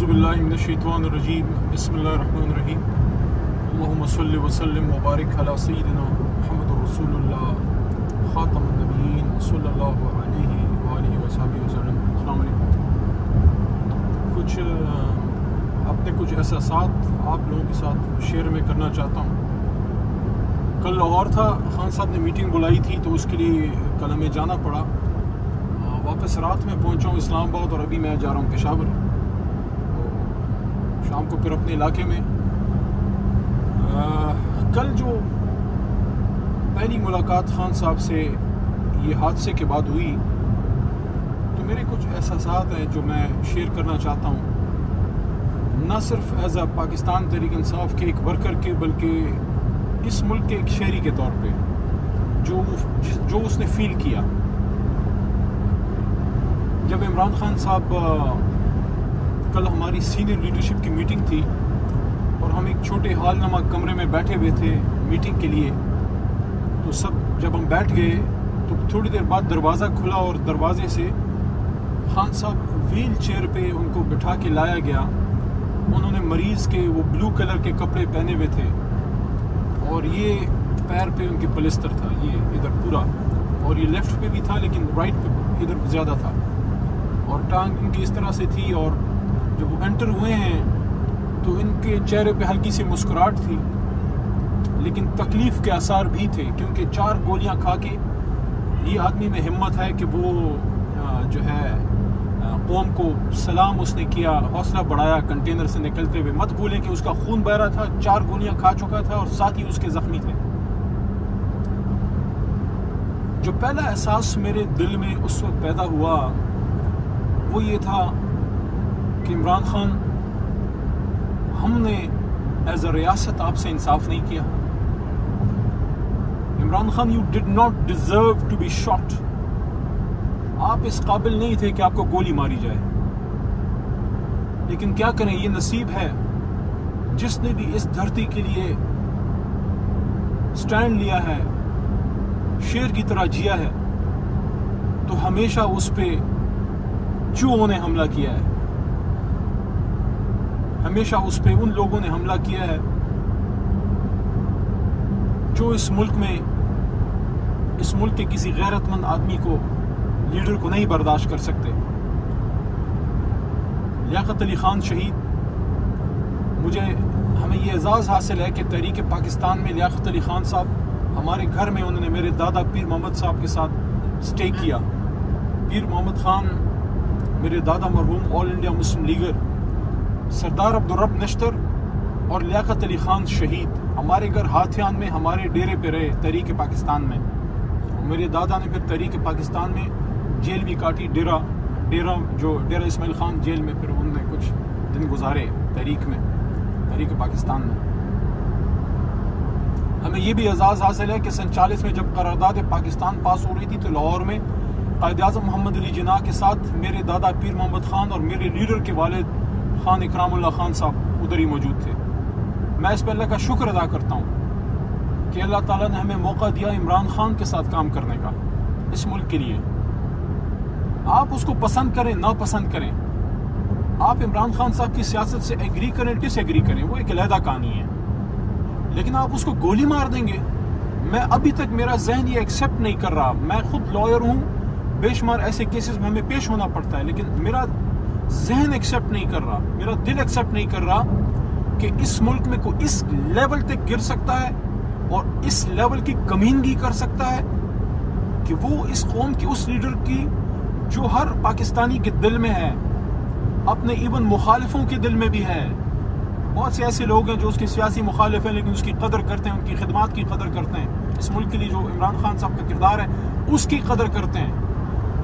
अज़बिल्लिनशैतवानरजीम बसमीम सल वसलम वबारक अला सल्लल्लाहु अलैहि वसल्लम अस्सलाम वालेकुम कुछ अपने कुछ एहसास आप लोगों के साथ शेयर में करना चाहता हूँ कल लाहौर था खान साहब ने मीटिंग बुलाई थी तो उसके लिए कल हमें जाना पड़ा वापस रात में पहुँचा हूँ इस्लामाबाद और अभी मैं जा रहा हूँ पेशावर शाम को फिर अपने इलाके में। आ, कल जो पहली मुलाकात खान साहब से ये हादसे के बाद हुई तो मेरे कुछ एहसास हैं जो मैं शेयर करना चाहता हूँ। न सिर्फ़ एज अ पाकिस्तान तहरीक इंसाफ के एक वर्कर के बल्कि इस मुल्क के एक शहरी के तौर पे जो जो उसने फील किया। जब इमरान खान साहब कल हमारी सीनियर लीडरशिप की मीटिंग थी और हम एक छोटे हाल नमा कमरे में बैठे हुए थे मीटिंग के लिए। तो सब जब हम बैठ गए तो थोड़ी देर बाद दरवाज़ा खुला और दरवाजे से खान साहब व्हील चेयर पर उनको बिठा के लाया गया। उन्होंने मरीज़ के वो ब्लू कलर के कपड़े पहने हुए थे और ये पैर पे उनके पलिस्तर था, ये इधर पूरा। और ये लेफ़्ट पे भी था, लेकिन राइट पे इधर ज़्यादा था। और टांग उनकी इस तरह से थी और जब वो एंटर हुए हैं तो इनके चेहरे पे हल्की सी मुस्कुराहट थी, लेकिन तकलीफ़ के आसार भी थे, क्योंकि चार गोलियाँ खा के ये आदमी में हिम्मत है कि वो जो है कौम को सलाम उसने किया, हौसला बढ़ाया कंटेनर से निकलते हुए। मत भूलें कि उसका खून बह रहा था, चार गोलियाँ खा चुका था और साथ ही उसके जख्मी थे। जो पहला एहसास मेरे दिल में उस वक्त पैदा हुआ, वो ये था कि इमरान खान, हमने एज अ रियासत आपसे इंसाफ नहीं किया। Imran Khan you did not deserve to be shot आप इस काबिल नहीं थे कि आपको गोली मारी जाए। लेकिन क्या करें, ये नसीब है, जिसने भी इस धरती के लिए स्टैंड लिया है, शेर की तरह जिया है तो हमेशा उस पर चूहों ने हमला किया है? हमेशा उस पर उन लोगों ने हमला किया है जो इस मुल्क में, इस मुल्क के किसी गैरतमंद आदमी को, लीडर को नहीं बर्दाश्त कर सकते। लियाकत अली खान शहीद। मुझे, हमें ये एजाज़ हासिल है कि तहरीक पाकिस्तान में लियाकत अली खान साहब, हमारे घर में उन्होंने मेरे दादा पीर मोहम्मद साहब के साथ स्टे किया। पीर मोहम्मद खान, मेरे दादा मरहूम ऑल इंडिया मुस्लिम लीगर सरदार अब्दुलरब नश्तर और लियाकत अली खान शहीद, हमारे घर हाथियान में, हमारे डेरे पे रहे तहरीक पाकिस्तान में। मेरे दादा ने फिर तहरीक पाकिस्तान में जेल भी काटी, डेरा डेरा जो, डेरा इसमाइल खान जेल में फिर उनने कुछ दिन गुजारे तहरीक में तहरीक पाकिस्तान में। हमें ये भी एजाज़ हासिल है कि सैंतालीस में जब करारदाद पाकिस्तान पास हो रही थी तो लाहौर में कायद अजम मोहम्मद अली जना के साथ मेरे दादा पीर मोहम्मद खान और मेरे लीडर के वालिद खान इकरामुल्ला खान साहब उधर ही मौजूद थे। मैं इस पर अल्लाह का शुक्र अदा करता हूँ कि अल्लाह ताला ने हमें मौका दिया इमरान खान के साथ काम करने का, इस मुल्क के लिए। आप उसको पसंद करें, ना पसंद करें। आप इमरान खान साहब की सियासत से एग्री करें डिसएग्री करें, वो एक अलहदा कहानी है। लेकिन आप उसको गोली मार देंगे। मैं अभी तक मेरा जहन ये एक्सेप्ट नहीं कर रहा। मैं खुद लॉयर हूँ। बेशुमार ऐसे केसेस में हमें पेश होना पड़ता है, लेकिन मेरा जहन एक्सेप्ट नहीं कर रहा। मेरा दिल एक्सेप्ट नहीं कर रहा कि इस मुल्क में कोई इस लेवल तक गिर सकता है और इस लेवल की कमीनगी कर सकता है कि वो इस कौम की, उस लीडर की जो हर पाकिस्तानी के दिल में है, अपने इवन मुखालिफों के दिल में भी है। बहुत से ऐसे लोग हैं जो उसके सियासी मुखालिफ हैं, लेकिन उसकी कदर करते हैं, उनकी खदमात की कदर करते हैं। इस मुल्क के लिए जो इमरान खान साहब का किरदार है, उसकी कदर करते हैं।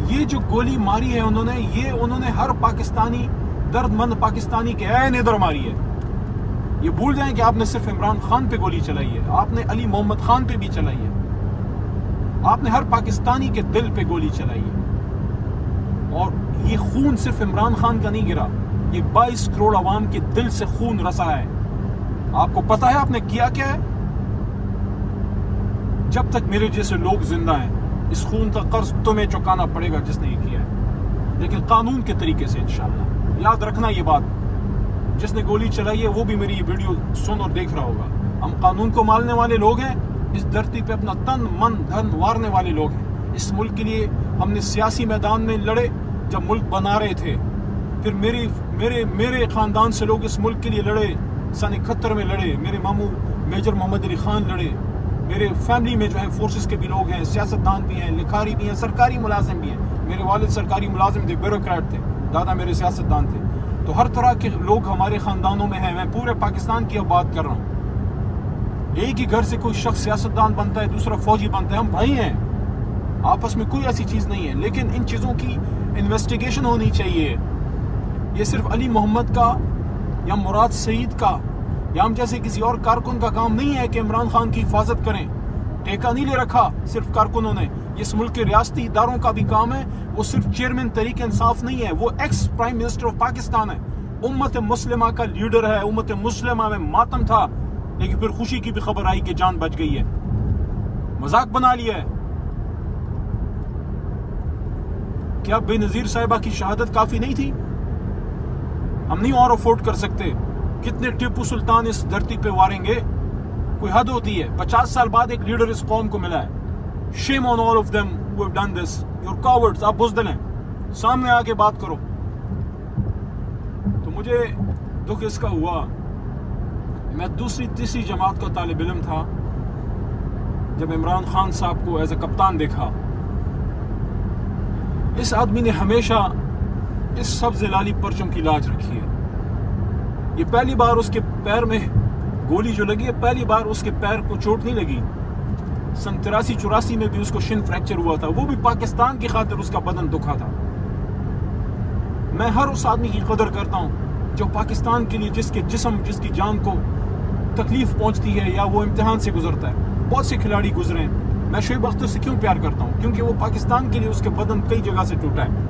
ये जो गोली मारी है उन्होंने, ये उन्होंने हर पाकिस्तानी, दर्दमंद पाकिस्तानी के ऐन इधर मारी है। ये भूल जाए कि आपने सिर्फ़ इमरान खान पे गोली चलाई है, आपने अली मोहम्मद खान पे भी चलाई है। आपने हर पाकिस्तानी के दिल पे गोली चलाई है। और ये खून सिर्फ़ इमरान खान का नहीं गिरा, ये 22 करोड़ आवाम के दिल से खून रसा है। आपको पता है आपने किया क्या है? जब तक मेरे जैसे लोग ज़िंदा हैं इस खून का कर्ज तुम्हें चुकाना पड़ेगा जिसने ये किया है। लेकिन कानून के तरीके से इंशाल्लाह। याद रखना ये बात। जिसने गोली चलाई है, वो भी मेरी ये वीडियो सुन और देख रहा होगा। हम कानून को मानने वाले लोग हैं, इस धरती पे अपना तन, मन, धन वारने वाले लोग हैं। इस मुल्क के लिए हमने सियासी मैदान में लड़े, जब मुल्क बना रहे थे। फिर मेरी, मेरे मेरे ख़ानदान से लोग इस मुल्क के लिए लड़े, सन इकहत्तर में लड़े। मेरे मामू, मेजर मोहम्मद अली खान लड़े। मेरे फैमिली में जो है फोर्सेस के भी लोग हैं, सियासतदान भी हैं, लिखारी भी हैं, सरकारी मुलाजिम भी हैं। मेरे वालिद सरकारी मुलाजिम थे ब्यूरोक्रेट थे। दादा मेरे सियासतदान थे। तो हर तरह के लोग हमारे ख़ानदानों में हैं। मैं पूरे पाकिस्तान की अब बात कर रहा हूँ। एक ही घर से कोई शख्स सियासतदान बनता है, दूसरा फौजी बनता है। हम भाई हैं। आपस में कोई ऐसी चीज़ नहीं है। लेकिन इन चीज़ों की इन्वेस्टिगेशन होनी चाहिए। ये सिर्फ़ अली मोहम्मद का या मुराद सईद का या हम जैसे किसी और कारकुन का काम नहीं है कि इमरान खान की हिफाजत करें। टेका नहीं ले रखा, सिर्फ़ कारकुनों ने। इस मुल्क के रियाती इदारों का भी काम है, वो सिर्फ़ चेयरमैन तरीके इंसाफ नहीं है, वो ex prime minister of Pakistan है। उम्मत मुस्लिमा का लीडर है, उम्मत मुस्लिमा में मातम था, लेकिन फिर खुशी की भी खबर आई कि जान बच गई है। मज़ाक बना लिया है। क्या बेनजीर साहिबा की शहादत काफ़ी नहीं थी? हम नहीं और अफोर्ड कर सकते। कितने टिप्पू सुल्तान इस धरती पे वारेंगे? कोई हद होती है। पचास साल बाद एक लीडर इस कौम को मिला है। Shame on all of them have done this your cowards आप बुजदल हैं। सामने आके बात करो। तो मुझे दुख इसका हुआ मैं दूसरी तीसरी जमात का तालब इलम था, जब इमरान खान साहब को एज ए कप्तान देखा। इस आदमी ने हमेशा इस सब्ज लाली परचम की लाज रखी है। ये पहली बार उसके पैर में गोली जो लगी है, पहली बार उसके पैर को चोट नहीं लगी। सन तिरासी चौरासी में भी उसको शिन फ्रैक्चर हुआ था। वो भी पाकिस्तान की खातिर उसका बदन दुखा था। मैं हर उस आदमी की कदर करता हूँ जो पाकिस्तान के लिए जिसके जिसम, जिसकी जान को तकलीफ़ पहुँचती है या वो इम्तिहान से गुजरता है। बहुत से खिलाड़ी गुजरे हैं। मैं शुएब अख्तर से क्यों प्यार करता हूँ? क्योंकि वो पाकिस्तान के लिए उसके बदन कई जगह से टूटा है।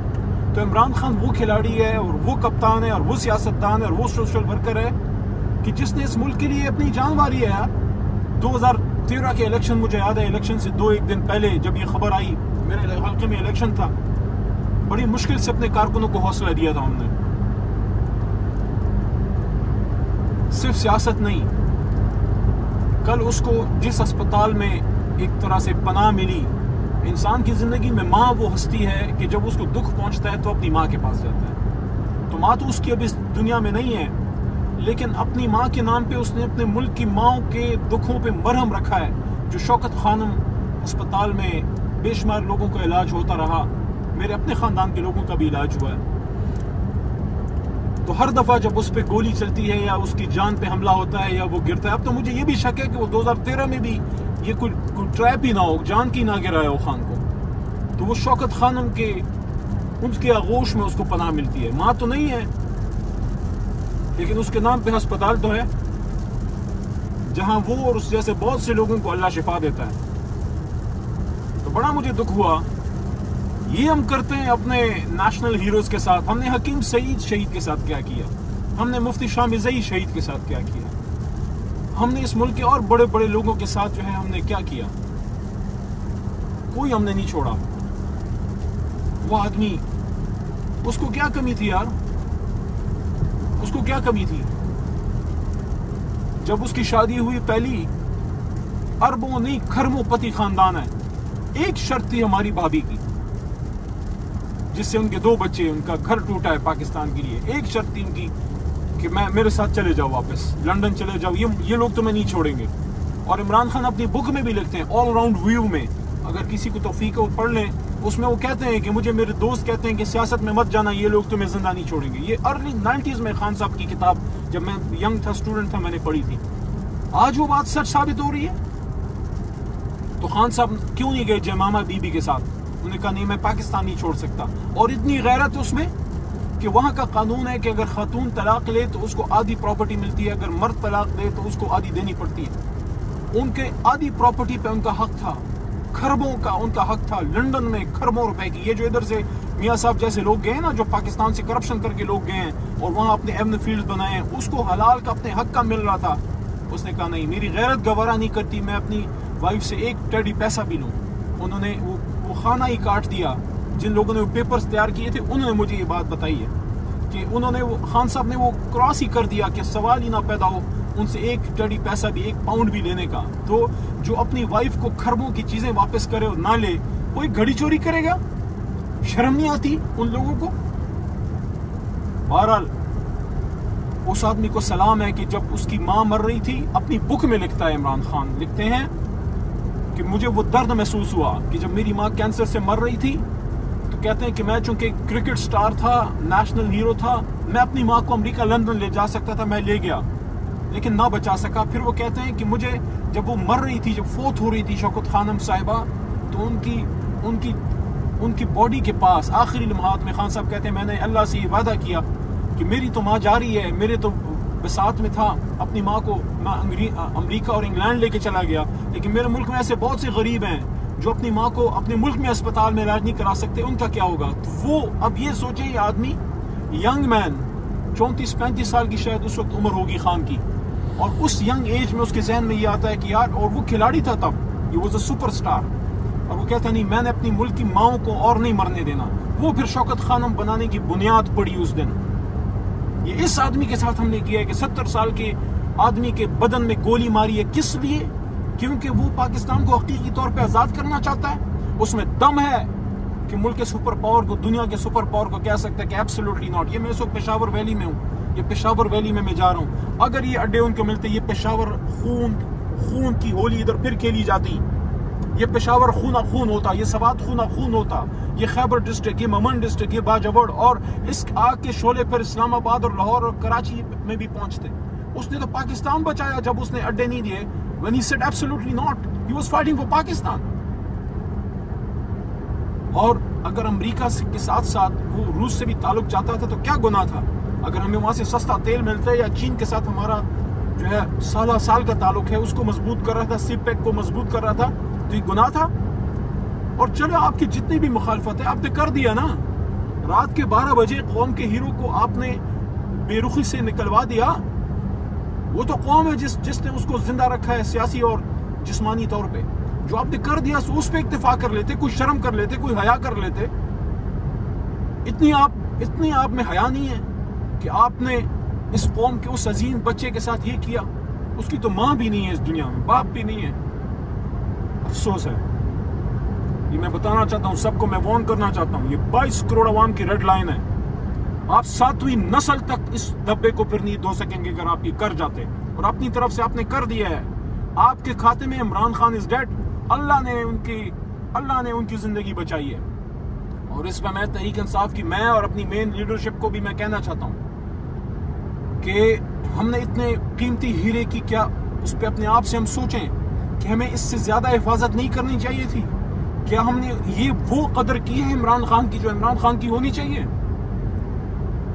तो इमरान खान वो खिलाड़ी है और वो कप्तान है और वो सियासतदान है और वो सोशल वर्कर है कि जिसने इस मुल्क के लिए अपनी जान मारी है, यार। 2013 के इलेक्शन मुझे याद है। इलेक्शन से दो एक दिन पहले जब ये खबर आई, मेरे हल्के में इलेक्शन था, बड़ी मुश्किल से अपने कारकुनों को हौसला दिया था हमने। सिर्फ़ सियासत नहीं, कल उसको जिस अस्पताल में एक तरह से पनाह मिली इंसान की ज़िंदगी में माँ वो हस्ती है कि जब उसको दुख पहुँचता है तो अपनी माँ के पास जाता है। तो माँ तो उसकी अब इस दुनिया में नहीं है, लेकिन अपनी माँ के नाम पे उसने अपने मुल्क की माओ के दुखों पे मरहम रखा है, जो शौकत खानम अस्पताल में बेशुमार लोगों का इलाज होता रहा। मेरे अपने ख़ानदान के लोगों का भी इलाज हुआ है। तो हर दफ़ा जब उस पर गोली चलती है या उसकी जान पे हमला होता है या वो गिरता है, अब तो मुझे ये भी शक है कि वो 2013 में भी ये कोई कोई ट्रैप ही ना हो, जान की ना गिराया हो खान को। तो वो शौकत खानम के उसके आगोश में उसको पनाह मिलती है। माँ तो नहीं है, लेकिन उसके नाम पे अस्पताल तो है, जहाँ वो और उस जैसे बहुत से लोगों को अल्लाह शिफा देता है। तो बड़ा मुझे दुख हुआ, ये हम करते हैं अपने नेशनल हीरोज के साथ। हमने हकीम सईद शहीद के साथ क्या किया? हमने मुफ्ती शाह मिजई शहीद के साथ क्या किया? हमने इस मुल्क के और बड़े बड़े लोगों के साथ जो है हमने क्या किया? कोई हमने नहीं छोड़ा। वो आदमी, उसको क्या कमी थी यार? उसको क्या कमी थी? जब उसकी शादी हुई पहली, अरबों नहीं, खरबों पति खानदान है। एक शर्त थी हमारी भाभी की, जिससे उनके दो बच्चे, उनका घर टूटा है पाकिस्तान के लिए। एक शर्त थी उनकी कि मैं मेरे साथ चले जाओ वापस। लंदन चले जाओ। ये ये लोग तुम्हें नहीं छोड़ेंगे। और इमरान खान अपनी बुक में भी लिखते हैं ऑल राउंड व्यू में। अगर किसी को तोफीक वो पढ़ लें। उसमें वो कहते हैं कि मुझे मेरे दोस्त कहते हैं कि सियासत में मत जाना, ये लोग तुम्हें ज़िंदा नहीं छोड़ेंगे। ये अर्ली नाइन्टीज में खान साहब की किताब, जब मैं यंग था स्टूडेंट था, मैंने पढ़ी थी। आज वो बात सच साबित हो रही है? तो खान साहब क्यों नहीं गए जयमामा बीबी के साथ? उन्होंने कहा, नहीं, मैं पाकिस्तान नहीं छोड़ सकता। और इतनी गैरत उसमें कि वहाँ का कानून है कि अगर खातून तलाक ले तो उसको आधी प्रॉपर्टी मिलती है, अगर मर्द तलाक दे तो उसको आधी देनी पड़ती है। उनके आधी प्रॉपर्टी पे उनका हक था, खरबों का उनका हक था, लंदन में खरबों रुपए की। ये जो इधर से मियाँ साहब जैसे लोग गए ना, जो पाकिस्तान से करप्शन करके लोग गए हैं, और वहाँ अपने एमन फ़ील्ड बनाए हैं, उसको हलाल का अपने हक का मिल रहा था। उसने कहा, नहीं, मेरी गैरत गवारा नहीं करती, मैं अपनी वाइफ से एक टेडी पैसा भी लूँ। उन्होंने वो वो खाना ही काट दिया। जिन लोगों ने पेपर्स तैयार किए थे, उन्होंने मुझे ये बात बताई है कि उन्होंने वो, खान साहब ने वो क्रॉस ही कर दिया कि सवाल ही ना पैदा हो, उनसे एक टड़ी पैसा भी, एक पाउंड भी लेने का। तो जो अपनी वाइफ को खरबों की चीज़ें वापस करे और ना ले, कोई घड़ी चोरी करेगा? शर्म नहीं आती उन लोगों को? बहरहाल, उस आदमी को सलाम है कि जब उसकी माँ मर रही थी, अपनी बुक में लिखता है इमरान खान। लिखते हैं कि मुझे वो दर्द महसूस हुआ कि जब मेरी माँ कैंसर से मर रही थी तो कहते हैं कि मैं चूँकि क्रिकेट स्टार था नेशनल हीरो था, मैं अपनी माँ को अमेरिका, लंदन ले जा सकता था, मैं ले गया। लेकिन ना बचा सका। फिर वो कहते हैं कि मुझे जब वो मर रही थी, जब फोत हो रही थी शौकत खानम साहिबा तो उनकी उनकी उनकी बॉडी के पास, आखिरी लम्हात में खान साहब कहते हैं, मैंने अल्लाह से ये वादा किया कि मेरी तो माँ जा रही है, मेरे तो बसात में था, अपनी माँ को मैं अमरीका और इंग्लैंड लेके चला गया, लेकिन मेरे मुल्क में ऐसे बहुत से गरीब हैं जो अपनी माँ को अपने मुल्क में अस्पताल में इलाज नहीं करा सकते, उनका क्या होगा? तो वो अब ये सोचे, ये आदमी, यंग मैन, चौंतीस, पैंतीस साल की शायद उस वक्त उम्र होगी खान की। और उस यंग एज में उसके जहन में ये आता है कि यार, और वो खिलाड़ी था तब ये वॉज़ अ सुपर स्टार और वो कहता नहीं, मैंने अपनी मुल्क की माओ को और नहीं मरने देना। वो फिर शौकत खानम बनाने की बुनियाद पड़ी उस दिन। ये इस आदमी के साथ हमने किया है कि सत्तर साल के आदमी के बदन में गोली मारी है। किस लिए? क्योंकि वो पाकिस्तान को हकीकी तौर पर आज़ाद करना चाहता है, उसमें दम है कि मुल्क के सुपर पावर को, दुनिया के सुपर पावर को कह सकते हैं कि एब्सोल्युटली नॉट ये मैं इस वक्त पेशावर वैली में हूँ, ये पेशावर वैली में मैं जा रहा हूँ। अगर ये अड्डे उनको मिलते, ये पेशावर खून खून की होली इधर फिर खेली जाती। ये पेशावर खूना खून होता, ये सवात खूना खून होता। ये खैबर डिस्ट्रिक्ट ये ममन डिस्ट्रिक्ट ये बाजवड़ और इस आग के शोले पर इस्लामाबाद और लाहौर और कराची में भी पहुँचते। उसने तो पाकिस्तान बचाया जब उसने अड्डे नहीं दिए। When he said absolutely not, he was fighting for Pakistan. और अगर अमेरिका के साथ साथ वो रूस से भी ताल्लुक चाहता था तो क्या गुना था? अगर हमें वहाँ से सस्ता तेल मिलता है या चीन के साथ हमारा जो है साल साल का ताल्लुक है, उसको मज़बूत कर रहा था, सीपेक को मज़बूत कर रहा था तो ये गुनाह था? और चलो आपकी जितनी भी मुखालफत है, आपने कर दिया ना। रात के 12 बजे कौम के हीरो को आपने बेरुखी से निकलवा दिया। वो तो कौम है जिस, जिसने उसको ज़िंदा रखा है सियासी और जिसमानी तौर पर जो आपने कर दिया उस पर इतफा कर लेते, कोई शर्म कर लेते, कोई हया कर लेते। इतनी आप इतनी आप में हया नहीं है कि आपने इस कौम के, उस अजीम बच्चे के साथ ये किया। उसकी तो माँ भी नहीं है इस दुनिया में, बाप भी नहीं है। अफसोस है। ये मैं बताना चाहता हूँ, सबको मैं वॉर्न करना चाहता हूँ, ये 22 करोड़ आवाम की रेड लाइन है। आप सातवीं नस्ल तक इस धब्बे को फिर नहीं धो सकेंगे अगर आप ये कर जाते। और अपनी तरफ़ से आपने कर दिया है। आपके खाते में इमरान खान इज़ डेड अल्लाह ने उनकी, अल्लाह ने उनकी ज़िंदगी बचाई है। और इस पर मैं तहरीक इंसाफ की मैं और अपनी मेन लीडरशिप को भी मैं कहना चाहता हूँ कि हमने इतने कीमती हीरे की क्या उस पर अपने आप से हम सोचें कि हमें इससे ज़्यादा हिफाजत नहीं करनी चाहिए थी? क्या हमने ये वो कदर की है इमरान खान की जो इमरान खान की होनी चाहिए?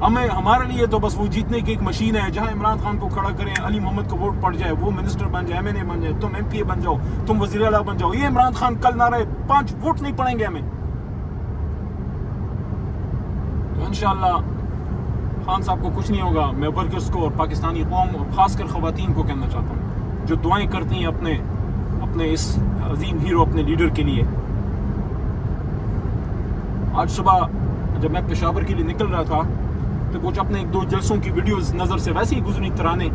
हमें, हमारे लिए तो बस वो जीतने की एक मशीन है, जहाँ इमरान खान को खड़ा करें, अली मोहम्मद को वोट पड़ जाए, वो मिनिस्टर बन जाए एमएनए बन जाए, तुम एमपीए बन जाओ, तुम वज़ीर अला बन जाओ। ये इमरान खान कल ना रहे, पाँच वोट नहीं पड़ेंगे हमें। तो इनशाला खान साहब को कुछ नहीं होगा, मैं वर्कर्स को और पाकिस्तानी कौम और ख़ासकर ख़वान को कहना चाहता हूँ, जो दुआएँ करती हैं अपने अपने इस अजीम हीरो, अपने लीडर के लिए। आज सुबह जब मैं पेशावर के लिए निकल रहा था तो कुछ अपने एक दो जलसों की वीडियोस नज़र से वैसे ही गुजरी तराने।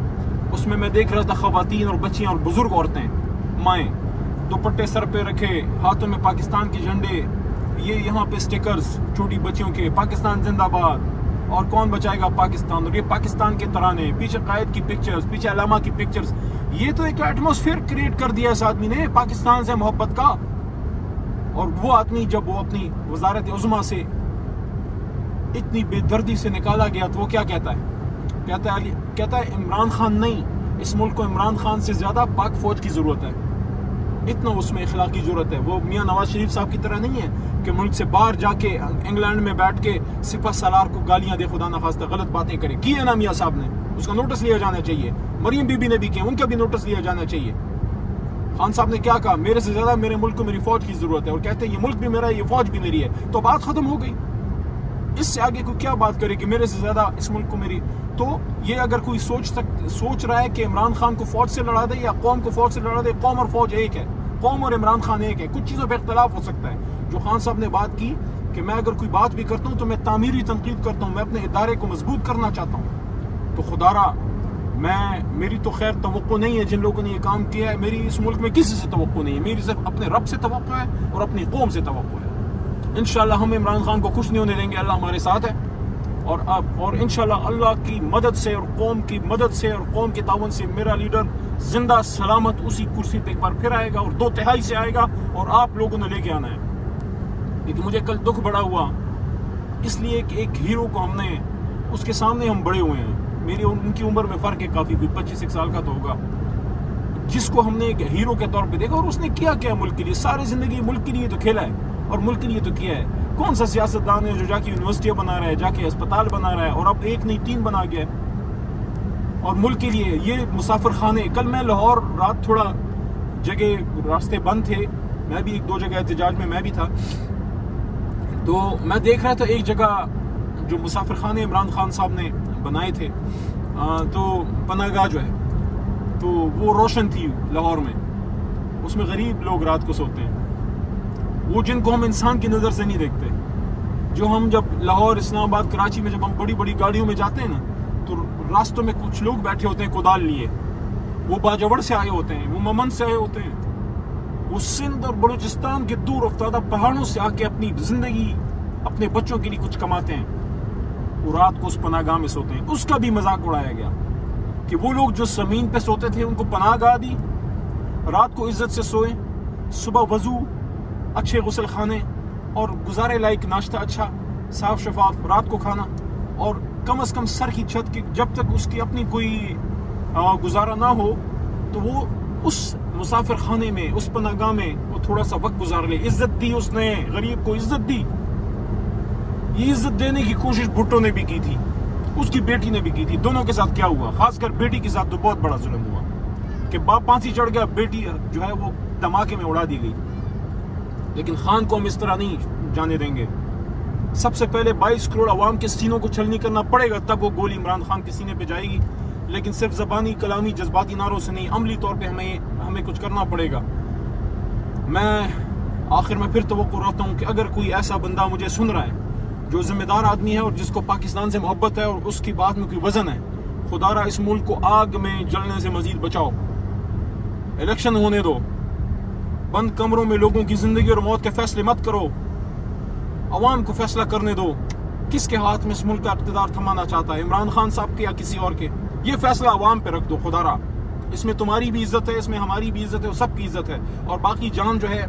उसमें मैं देख रहा था खातन और बच्चियाँ और बुज़ुर्ग औरतें, माएँ। दुपट्टे सर पे रखे, हाथों में पाकिस्तान के झंडे, ये यहाँ पे स्टिकर्स छोटी बच्चियों के, पाकिस्तान जिंदाबाद। और कौन बचाएगा पाकिस्तान? और ये पाकिस्तान के तराने, पीछे कायद की पिक्चर्स पीछे अलामा की पिक्चर्स ये तो एक एटमोसफेयर क्रिएट कर दिया इस आदमी ने, पाकिस्तान से मोहब्बत का। और वो आदमी जब वो अपनी वजारत उजमा से इतनी बेदर्दी से निकाला गया तो वो क्या कहता है? कहता है कहता है, इमरान खान नहीं, इस मुल्क को इमरान खान से ज़्यादा पाक फौज की ज़रूरत है। इतना उसमें की ज़रूरत है। वो मियाँ नवाज़ शरीफ साहब की तरह नहीं है कि मुल्क से बाहर जाके, इंग्लैंड में बैठ के सिपा सलार को गालियाँ दे, खुदा नखास्ता गलत बातें करे। की है ना मियाँ साहब ने? उसका नोटिस लिया जाना चाहिए। मरियम बीबी ने भी किया, उनका भी नोटिस लिया जाना चाहिए। खान साहब ने क्या कहा? मेरे से ज़्यादा मेरे मुल्क को मेरी फौज की ज़रूरत है। और कहते हैं, ये मुल्क भी मेरा ये फौज भी मेरी है। तो बात खत्म हो गई। इससे आगे को क्या बात करे कि मेरे से ज़्यादा इस मुल्क को मेरी तो ये अगर कोई सोच सक सोच रहा है कि इमरान खान को फौज से लड़ा दे या कौम को फौज से लड़ा दे, कौम और फौज एक है। कौम और इमरान खान एक है। कुछ चीज़ों पर इख्तलाफ हो सकता है। जो खान साहब ने बात की कि मैं अगर कोई बात भी करता हूँ तो मैं तामीरी तनकीद करता हूँ, मैं अपने इदारे को मज़बूत करना चाहता हूँ। तो खुदारा, मैं मेरी तो खैर तो नहीं है जिन लोगों ने ये काम किया है। मेरी इस मुल्क में किसी से तो नहीं है। मेरी सिर्फ़ अपने रब से तो है और अपनी कौम से तो है। इन हम इमरान खान को खुश नहीं होने देंगे, अल्लाह हमारे साथ है। और अब, और इन अल्लाह की मदद से और कौम की मदद से और कौम के तावन से मेरा लीडर ज़िंदा सलामत उसी कुर्सी पे एक बार फिर आएगा और दो तिहाई से आएगा और आप लोगों ने लेके आना है। लेकिन मुझे कल दुख बड़ा हुआ, इसलिए कि एक हीरो को हमने, उसके सामने हम बड़े हुए हैं। मेरी उनकी उम्र में फ़र्क है काफ़ी, कोई पच्चीस एक साल का तो होगा। जिसको हमने एक हीरो के तौर पे देखा और उसने किया क्या मुल्क के लिए? सारी ज़िंदगी मुल्क के लिए तो खेला है। और मुल्क के लिए तो किया है। कौन सा सियासतदान है जो जाके यूनिवर्सिटियाँ बना रहा है जाके अस्पताल बना रहा है और अब एक नहीं तीन बना गया और मुल्क के लिए ये मुसाफिर खाने कल मैं लाहौर रात थोड़ा जगह रास्ते बंद थे। मैं भी एक दो जगह एहतजाज में मैं भी था। तो मैं देख रहा था एक जगह जो मुसाफिर खाने इमरान खान साहब ने बनाए थे। आ, तो पनागाह जो है तो वो रोशन थी लाहौर में। उसमें गरीब लोग रात को सोते हैं। वो जिनको हम इंसान की नज़र से नहीं देखते। जो हम जब लाहौर, इस्लामाबाद, कराची में जब हम बड़ी बड़ी गाड़ियों में जाते हैं ना तो रास्तों में कुछ लोग बैठे होते हैं कुदाल लिए। वो बाजवड़ से आए होते हैं, वो ममन से आए होते हैं। वो सिंध और बलूचिस्तान के दूर अफ्तादा पहाड़ों से आके अपनी ज़िंदगी, अपने बच्चों के लिए कुछ कमाते हैं। वो रात को उस पनागाह में सोते हैं। उसका भी मज़ाक उड़ाया गया कि वो लोग जो ज़मीन पे सोते थे, उनको पनागाह दी, रात को इज़्ज़त से सोए, सुबह वज़ू अच्छे गसल खाने और गुजारे लायक नाश्ता अच्छा साफ़ शफाफ रात को खाना और कम अज कम सर की छत की जब तक उसकी अपनी कोई गुजारा ना हो तो वो उस मुसाफिर खाने में, उस पनागाह में वो थोड़ा सा वक्त गुजार ले। इज़्ज़त दी उसने, गरीब को इज़्ज़त दी। ये इज़्ज़त देने की कोशिश भुट्टो ने भी की थी, उसकी बेटी ने भी की थी। दोनों के साथ क्या हुआ? खासकर बेटी के साथ तो बहुत बड़ा जुल्म हुआ कि बाप फांसी चढ़ गया, बेटी जो है वो धमाके में उड़ा दी गई। लेकिन खान को हम इस तरह नहीं जाने देंगे। सबसे पहले 22 करोड़ अवाम के सीनों को छलनी करना पड़ेगा, तब वो गोली इमरान खान के सीने पे जाएगी। लेकिन सिर्फ़ जबानी, कलामी, जज्बाती नारों से नहीं, अमली तौर पे हमें हमें कुछ करना पड़ेगा। मैं, आखिर में फिर तो रहता हूँ कि अगर कोई ऐसा बंदा मुझे सुन रहा है, जो जिम्मेदार आदमी है और जिसको पाकिस्तान से मोहब्बत है और उसकी बात में कोई वज़न है, खुदारा इस मुल्क को आग में जलने से मजीद बचाओ। इलेक्शन होने दो। बंद कमरों में लोगों की ज़िंदगी और मौत के फैसले मत करो। अवाम को फैसला करने दो। किसके हाथ में इस मुल्क का इकतदार थमाना चाहता है? इमरान खान साहब के या किसी और के? ये फैसला अवाम पे रख दो, खुदारा। इसमें तुम्हारी भी इज़्ज़त है, इसमें हमारी भी इज़्ज़त है और सबकी इज़्ज़त है। और बाकी जान जो है,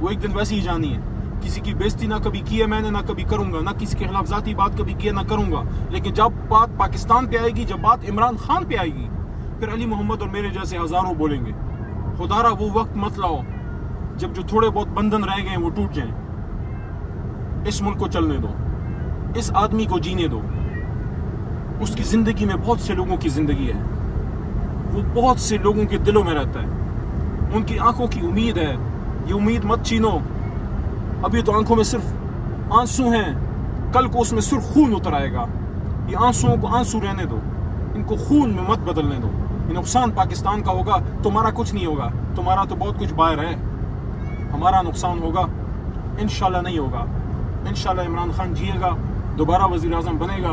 वो एक दिन वैसी ही जानी है। किसी की बेजती ना कभी की है मैंने, ना कभी करूँगा। ना किसी के खिलाफ जाती बात कभी की है, ना करूँगा। लेकिन जब बात पाकिस्तान पे आएगी, जब बात इमरान खान पे आएगी, फिर अली मोहम्मद और मेरे जैसे हज़ारों बोलेंगे। खुदारा, वो वक्त मत लाओ। जब जो थोड़े बहुत बंधन रह गए वो टूट जाएँ। इस मुल्क को चलने दो। इस आदमी को जीने दो। उसकी ज़िंदगी में बहुत से लोगों की ज़िंदगी है। वो बहुत से लोगों के दिलों में रहता है। उनकी आँखों की उम्मीद है। ये उम्मीद मत छीनो। अभी तो आँखों में सिर्फ़ आँसू हैं। कल को उसमें सिर्फ़ खून उतर आएगा। ये आंसुओं को आँसू रहने दो। इनको खून में मत बदलने दो। ये नुकसान पाकिस्तान का होगा। तुम्हारा कुछ नहीं होगा। तुम्हारा तो बहुत कुछ बाहर है। हमारा नुकसान होगा इन नहीं होगा। इन इमरान खान जिएगा, दोबारा वजी अजम बनेगा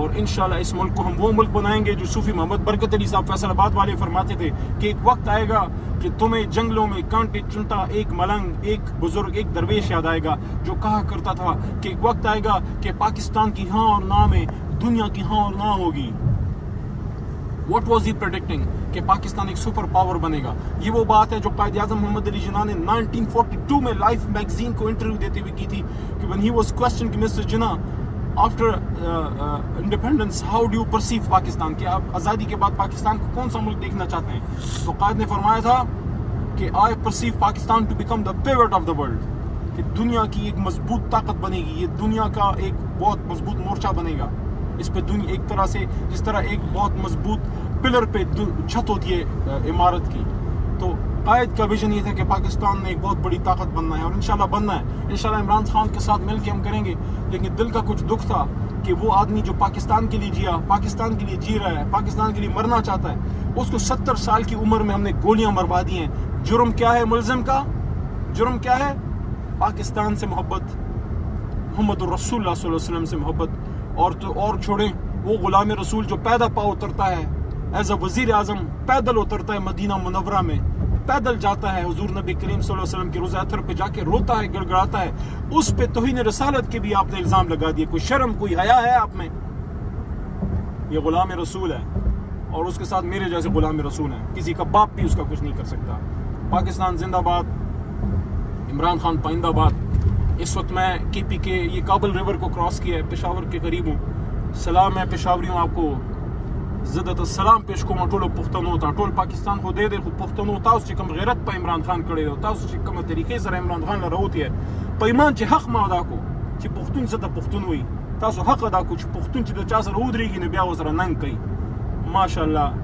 और इन इस मुल्क को हम वो मुल्क बनाएँगे जो सूफी मोहम्मद बरकत अली साहब फैसलाबाद वाले फरमाते थे कि एक वक्त आएगा कि तुम्हें जंगलों में कांटे चुनता एक मलंग, एक बुज़ुर्ग, एक दरवेश याद आएगा जो कहा करता था कि एक वक्त आएगा कि पाकिस्तान की हाँ और ना में दुनिया की हाँ और ना होगी। वट वॉज़ ही प्रोडिक्टिंग कि पाकिस्तान एक सुपर पावर बनेगा। ये वो बात है जो कायद आज़म मोहम्मद अली जिना ने 1942 में लाइफ मैगजीन को इंटरव्यू देते हुए की थी कि वन ही वाज क्वेश्चन कि mister Jinnah after independence how do you perceive Pakistan? कि आप आज़ादी के बाद पाकिस्तान को कौन सा मुल्क देखना चाहते हैं? तो कायद ने फरमाया था कि I perceive Pakistan to become the of the world कि दुनिया की एक मज़बूत ताकत बनेगी, ये दुनिया का एक बहुत मज़बूत मोर्चा बनेगा। इस पर दुनिया एक तरह से, जिस तरह एक बहुत मज़बूत पिलर पे छत होती है इमारत की। तो कायद का विजन ये था कि पाकिस्तान में एक बहुत बड़ी ताकत बनना है और इंशाल्लाह बनना है। इंशाल्लाह इमरान खान के साथ मिल के हम करेंगे। लेकिन दिल का कुछ दुख था कि वो आदमी जो पाकिस्तान के लिए जिया, पाकिस्तान के लिए जी रहा है, पाकिस्तान के लिए मरना चाहता है, उसको सत्तर साल की उम्र में हमने गोलियाँ मरवा दी हैं। जुर्म क्या है मुलजम का? जुर्म क्या है? पाकिस्तान से मोहब्बत मोहम्मद रसूल वसल्लम से मोहब्बत। और तो और छोड़ें, वो गुलाम रसूल जो पैदा पा उतरता है एज अ वज़ीर आज़म पैदल उतरता है मदीना मुनवरा में, पैदल जाता है हजूर नबी करीम वसल्लम के रोज़ा अथर पे जाके रोता है, गड़गड़ाता है, उस पे तोहिन रसालत के भी आपने इल्ज़ाम लगा दिए, कोई शर्म, कोई हया है आप में? ये गुलाम रसूल है, और उसके साथ मेरे जैसे गुलाम रसूल है, किसी का बाप भी उसका कुछ नहीं कर सकता। पाकिस्तान जिंदाबाद, इमरान खान पाइंदाबाद इस वक्त मैं के पी के ये काबल रिवर को क्रॉस किया है पेशावर के करीब हूँ सलाम है पेशावरी हूँ आपको ज़दत सलाम पेश को टोलो पुख्तनो था टोल पाकिस्तान को दे दे को पुख्तनो था उससे कम गैरत पर इमरान खान करे था उससे कम तरीके से इमरान खान लरोत है पैमान चे हक मा अदा को चे पुख्तुन से पुख्तुन हुई तासो हक अदा को चे पुख्तुन चे चा सर उदरेगी ने ब्या वसरा नंग कई माशाल्लाह